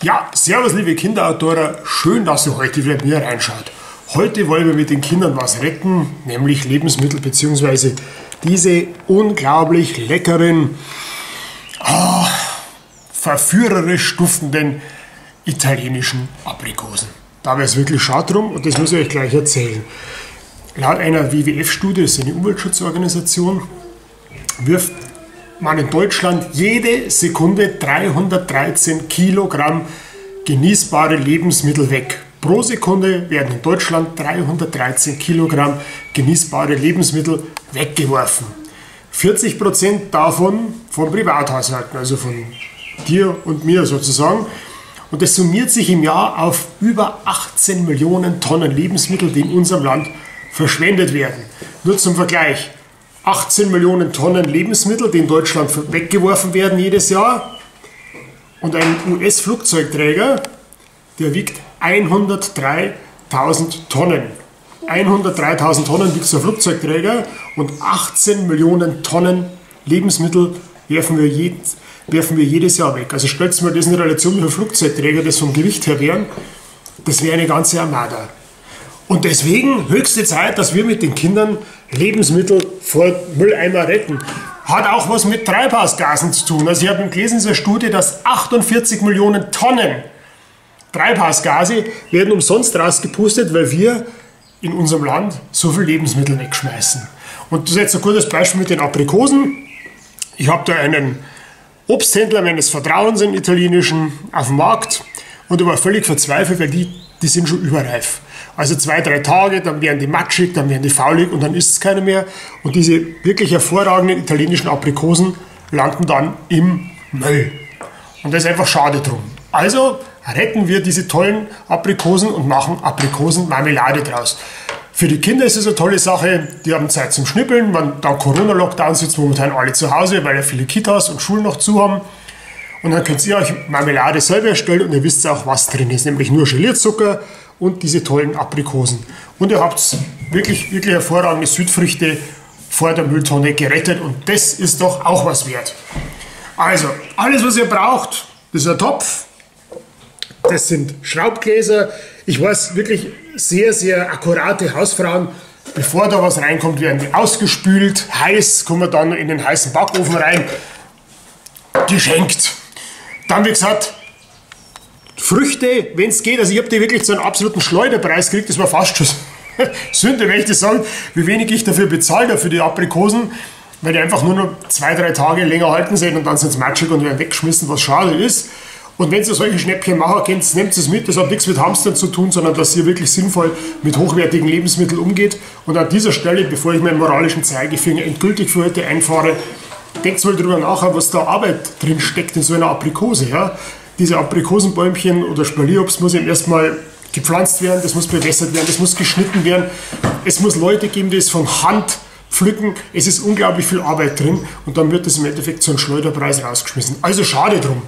Ja, servus liebe Kinderautoren, schön, dass ihr heute wieder mir reinschaut. Heute wollen wir mit den Kindern was retten, nämlich Lebensmittel bzw. diese unglaublich leckeren, oh, verführerisch duftenden italienischen Aprikosen. Da wäre es wirklich schade drum und das muss ich euch gleich erzählen. Laut einer WWF-Studie, das ist eine Umweltschutzorganisation, wirft man in Deutschland jede Sekunde 313 Kilogramm genießbare Lebensmittel weg. Pro Sekunde werden in Deutschland 313 Kilogramm genießbare Lebensmittel weggeworfen. 40 Prozent davon von Privathaushalten, also von dir und mir sozusagen. Und das summiert sich im Jahr auf über 18 Millionen Tonnen Lebensmittel, die in unserem Land verschwendet werden. Nur zum Vergleich. 18 Millionen Tonnen Lebensmittel, die in Deutschland weggeworfen werden jedes Jahr. Und ein US-Flugzeugträger, der wiegt 103.000 Tonnen. 103.000 Tonnen wiegt so ein Flugzeugträger und 18 Millionen Tonnen Lebensmittel werfen wir, je, werfen wir jedes Jahr weg. Also stellt mal das in Relation mit einem Flugzeugträger, das vom Gewicht her wären, das wäre eine ganze Armada. Und deswegen höchste Zeit, dass wir mit den Kindern Lebensmittel vor Mülleimer retten. Hat auch was mit Treibhausgasen zu tun. Also ich habe gelesen in dieser Studie, dass 48 Millionen Tonnen Treibhausgase werden umsonst rausgepustet, weil wir in unserem Land so viel Lebensmittel wegschmeißen. Und das ist jetzt ein gutes Beispiel mit den Aprikosen. Ich habe da einen Obsthändler meines Vertrauens, einen italienischen, auf dem Markt und er war völlig verzweifelt, weil die, die sind schon überreif. Also zwei, drei Tage, dann werden die matschig, dann werden die faulig und dann isst es keine mehr. Und diese wirklich hervorragenden italienischen Aprikosen landen dann im Müll. Und das ist einfach schade drum. Also retten wir diese tollen Aprikosen und machen Aprikosenmarmelade draus. Für die Kinder ist es eine tolle Sache, die haben Zeit zum Schnippeln. Man, da Corona-Lockdown sitzen momentan alle zu Hause, weil ja viele Kitas und Schulen noch zu haben. Und dann könnt ihr euch Marmelade selber erstellen und ihr wisst auch, was drin ist, nämlich nur Gelierzucker, und diese tollen Aprikosen. Und ihr habt wirklich, wirklich hervorragende Südfrüchte vor der Mülltonne gerettet und das ist doch auch was wert. Also, alles was ihr braucht, das ist ein Topf, das sind Schraubgläser. Ich weiß wirklich sehr, sehr akkurate Hausfrauen, bevor da was reinkommt, werden die ausgespült, heiß, kommen dann in den heißen Backofen rein, geschenkt. Dann, wie gesagt, Früchte, wenn es geht, also ich habe die wirklich zu einem absoluten Schleuderpreis gekriegt, das war fast schon Sünde, wenn ich das sage, wie wenig ich dafür bezahle, für die Aprikosen, weil die einfach nur noch zwei, drei Tage länger halten sind und dann sind sie matschig und werden weggeschmissen, was schade ist. Und wenn ihr solche Schnäppchen machen könnt, nehmt es mit. Das hat nichts mit Hamstern zu tun, sondern dass ihr wirklich sinnvoll mit hochwertigen Lebensmitteln umgeht. Und an dieser Stelle, bevor ich meinen moralischen Zeigefinger endgültig für heute einfahre, denkt mal drüber nach, was da Arbeit drin steckt in so einer Aprikose. Ja? Diese Aprikosenbäumchen oder Spalierobst muss eben erstmal gepflanzt werden, das muss bewässert werden, das muss geschnitten werden. Es muss Leute geben, die es von Hand pflücken. Es ist unglaublich viel Arbeit drin und dann wird das im Endeffekt zu einem Schleuderpreis rausgeschmissen. Also schade drum.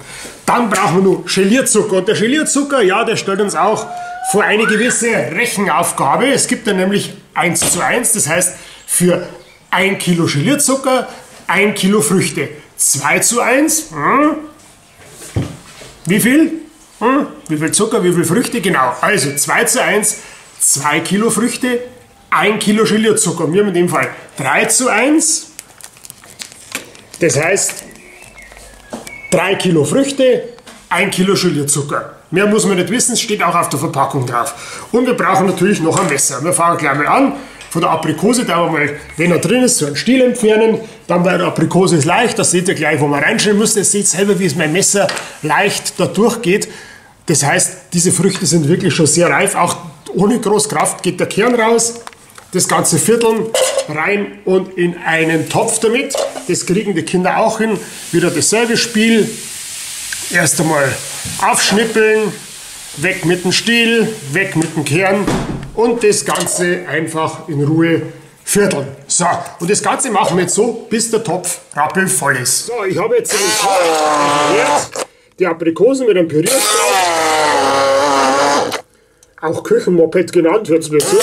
Dann brauchen wir nur Gelierzucker. Und der Gelierzucker, ja, der stellt uns auch vor eine gewisse Rechenaufgabe. Es gibt da nämlich 1 zu 1, das heißt für 1 Kilo Gelierzucker 1 Kilo Früchte. 2 zu 1, hm, wie viel? Hm? Wie viel Zucker, wie viel Früchte? Genau. Also 2 zu 1, 2 Kilo Früchte, 1 Kilo Gelierzucker. Wir haben in dem Fall 3 zu 1. Das heißt 3 Kilo Früchte, 1 Kilo Gelierzucker. Mehr muss man nicht wissen, es steht auch auf der Verpackung drauf. Und wir brauchen natürlich noch ein Messer. Wir fangen gleich mal an von der Aprikose, da mal, wenn er drin ist, so einen Stiel entfernen. Dann bei der Aprikose ist leicht, das seht ihr gleich, wo man reinschauen muss. Ihr seht selber, wie es mein Messer leicht da durchgeht. Das heißt, diese Früchte sind wirklich schon sehr reif. Auch ohne Großkraft geht der Kern raus. Das ganze Vierteln rein und in einen Topf damit. Das kriegen die Kinder auch hin. Wieder dasselbe Spiel. Erst einmal aufschnippeln, weg mit dem Stiel, weg mit dem Kern und das Ganze einfach in Ruhe vierteln. So, und das Ganze machen wir jetzt so, bis der Topf rappelvoll ist. So, ich habe jetzt den Topf die Aprikosen mit einem Pürierstab, auch Küchenmoped genannt, hört es mir zu.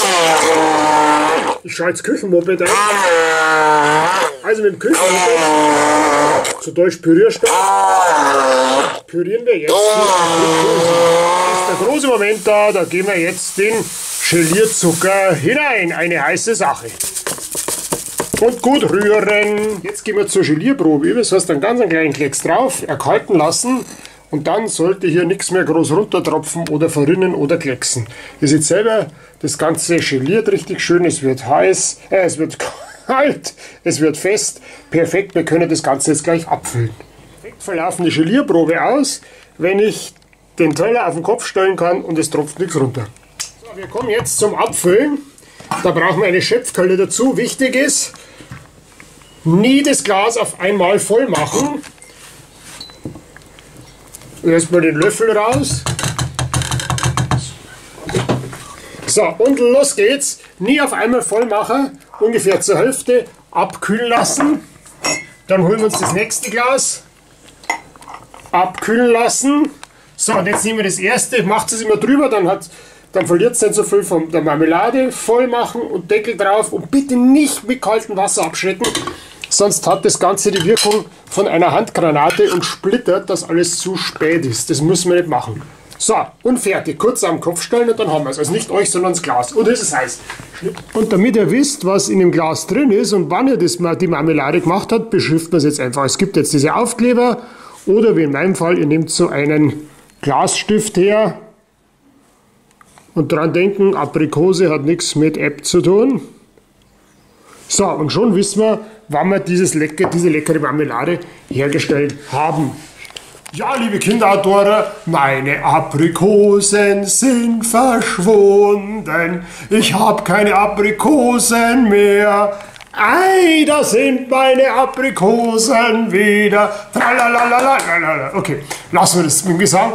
Ich schaue jetzt Küchenmoped ein. Also mit dem Küchenmoped, zu Deutsch Pürierstab, pürieren wir jetzt die Ist der große Moment da, da geben wir jetzt den Gelierzucker hinein. Eine heiße Sache. Und gut rühren. Jetzt gehen wir zur Gelierprobe. Das heißt, einen ganz kleinen Klecks drauf, erkalten lassen. Und dann sollte hier nichts mehr groß runtertropfen oder verrinnen oder klecksen. Ihr seht selber, das Ganze geliert richtig schön. Es wird heiß, äh, es wird kalt, es wird fest. Perfekt, wir können das Ganze jetzt gleich abfüllen. Perfekt verlaufen die Gelierprobe aus, wenn ich den Teller auf den Kopf stellen kann und es tropft nichts runter. Wir kommen jetzt zum Abfüllen. Da brauchen wir eine Schöpfkelle dazu. Wichtig ist, nie das Glas auf einmal voll machen. Erstmal den Löffel raus. So, und los geht's. Nie auf einmal voll machen. Ungefähr zur Hälfte abkühlen lassen. Dann holen wir uns das nächste Glas. Abkühlen lassen. So, und jetzt nehmen wir das erste. Macht es immer drüber, dann, hat, dann verliert es nicht so viel von der Marmelade. Voll machen und Deckel drauf. Und bitte nicht mit kaltem Wasser abschrecken. Sonst hat das Ganze die Wirkung von einer Handgranate und splittert, dass alles zu spät ist. Das müssen wir nicht machen. So, und fertig. Kurz am Kopf stellen und dann haben wir es. Also nicht euch, sondern das Glas. Und es ist heiß. Und damit ihr wisst, was in dem Glas drin ist und wann ihr das, die Marmelade gemacht habt, beschriften wir es jetzt einfach. Es gibt jetzt diese Aufkleber oder wie in meinem Fall, ihr nehmt so einen Glasstift her und dran denken, Aprikose hat nichts mit App zu tun. So, und schon wissen wir, wann wir dieses lecker, diese leckere Marmelade hergestellt haben. Ja, liebe Kinderautoren, meine Aprikosen sind verschwunden. Ich habe keine Aprikosen mehr. Ei, da sind meine Aprikosen wieder. Okay, lassen wir das mit dem Gesang.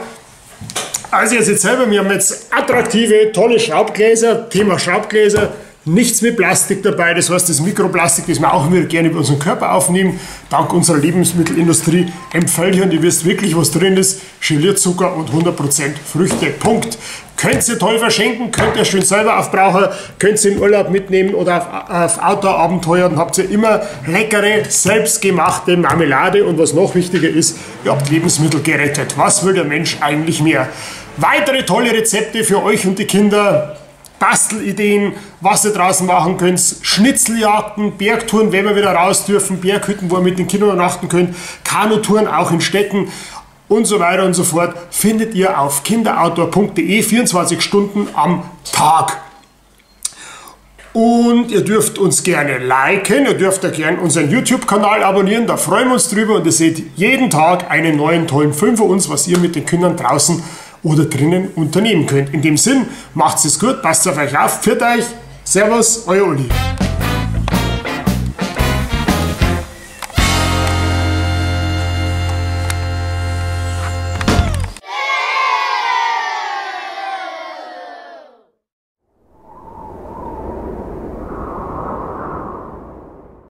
Also ihr seht selber, wir haben jetzt attraktive, tolle Schraubgläser. Thema Schraubgläser nichts mit Plastik dabei. Das heißt, das Mikroplastik, das wir auch wieder gerne über unseren Körper aufnehmen, dank unserer Lebensmittelindustrie empfehle ich und ihr wisst wirklich, was drin ist. Gelierzucker und 100% Früchte. Punkt. Könnt ihr toll verschenken, könnt ihr schön selber aufbrauchen, könnt ihr in Urlaub mitnehmen oder auf, auf Outdoor-Abenteuer und habt ihr immer leckere, selbstgemachte Marmelade und was noch wichtiger ist, ihr habt Lebensmittel gerettet. Was will der Mensch eigentlich mehr? Weitere tolle Rezepte für euch und die Kinder. Bastelideen, was ihr draußen machen könnt, Schnitzeljagden, Bergtouren, wenn wir wieder raus dürfen, Berghütten, wo ihr mit den Kindern übernachten könnt, Kanutouren auch in Städten und so weiter und so fort, findet ihr auf kinderoutdoor.de 24 Stunden am Tag. Und ihr dürft uns gerne liken, ihr dürft ja gerne unseren YouTube-Kanal abonnieren, da freuen wir uns drüber. Und ihr seht jeden Tag einen neuen tollen Film für uns, was ihr mit den Kindern draußen oder drinnen unternehmen könnt. In dem Sinn, macht es gut, passt auf euch auf, pfiat euch, Servus, euer Uli.